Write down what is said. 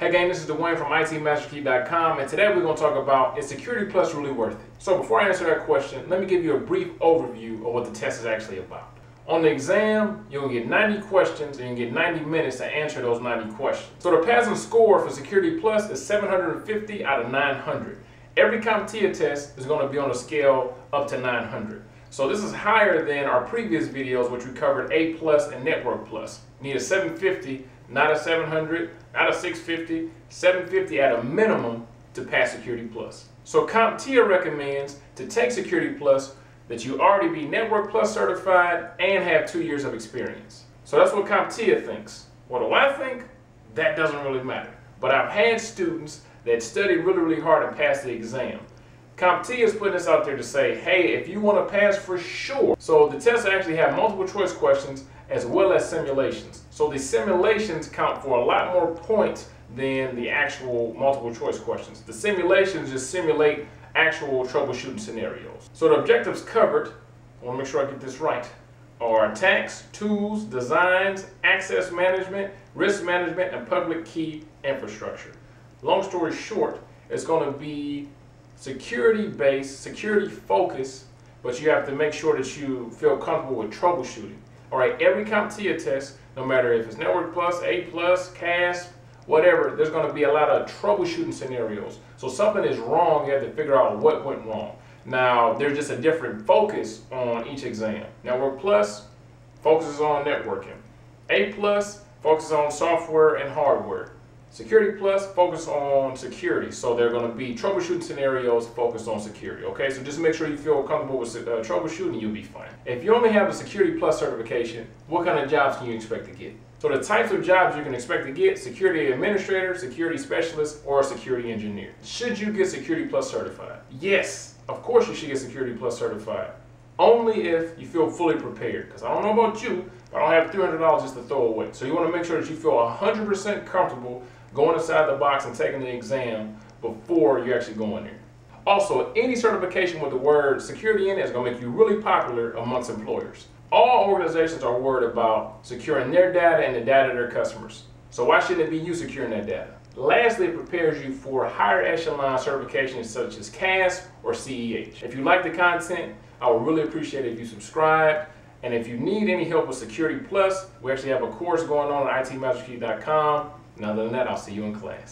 Hey gang, this is Dwayne from ITMasterKey.com and today we're going to talk about is Security Plus really worth it? So before I answer that question, let me give you a brief overview of what the test is actually about. On the exam, you'll get 90 questions and you get 90 minutes to answer those 90 questions. So the passing score for Security Plus is 750 out of 900. Every CompTIA test is going to be on a scale up to 900. So this is higher than our previous videos which we covered A Plus and Network Plus. You need a 750 not a 700, not a 650, 750 at a minimum to pass Security Plus. So CompTIA recommends to take Security Plus that you already be Network Plus certified and have two years of experience. So that's what CompTIA thinks. What do I think? That doesn't really matter. But I've had students that studied really, really hard and passed the exam. CompTIA is putting this out there to say, hey, if you want to pass for sure. So the tests actually have multiple choice questions as well as simulations. So the simulations count for a lot more points than the actual multiple choice questions. The simulations just simulate actual troubleshooting scenarios. So the objectives covered, I want to make sure I get this right, are attacks, tools, designs, access management, risk management, and public key infrastructure. Long story short, it's going to be security based, security focused, but you have to make sure that you feel comfortable with troubleshooting. All right, every CompTIA test, no matter if it's Network Plus, A Plus, CASP, whatever, there's going to be a lot of troubleshooting scenarios. So something is wrong, you have to figure out what went wrong. Now, there's just a different focus on each exam. Network Plus focuses on networking. A Plus focuses on software and hardware. Security Plus focus on security. So they're going to be troubleshooting scenarios focused on security. Okay, so just make sure you feel comfortable with uh, troubleshooting, you'll be fine. If you only have a Security Plus certification, what kind of jobs can you expect to get? So the types of jobs you can expect to get, security administrator, security specialist, or security engineer. Should you get Security Plus certified? Yes, of course you should get Security Plus certified. Only if you feel fully prepared. Because I don't know about you, but I don't have $300 just to throw away. So you want to make sure that you feel 100% comfortable going inside the box and taking the exam before you actually go in there. Also, any certification with the word security in it is going to make you really popular amongst employers. All organizations are worried about securing their data and the data of their customers. So why shouldn't it be you securing that data? Lastly, it prepares you for higher echelon certifications such as CASP or CEH. If you like the content, I would really appreciate it if you subscribe. And if you need any help with Security Plus, we actually have a course going on at itmasterkey.com. And other than that, I'll see you in class.